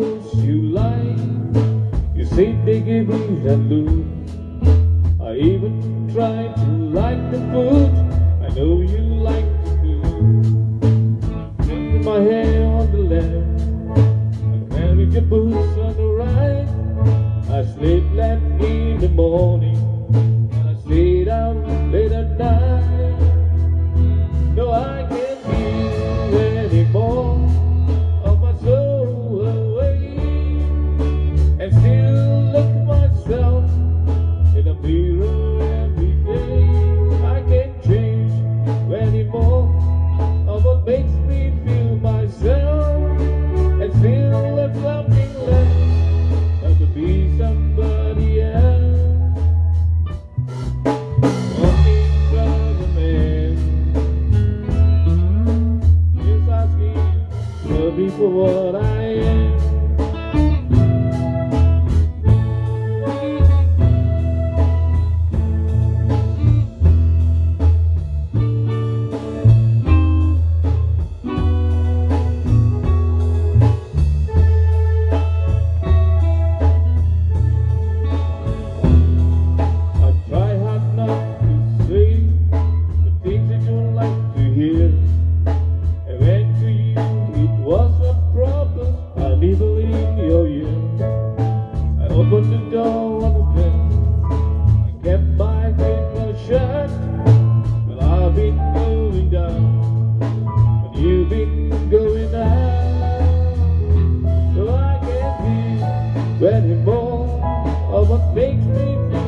you like. You say they give me that look. I even tried to like the food. I know you like to do. With my hair on the left, and wearing your boots on the right. I slept late in the morning, what I anymore. of what makes me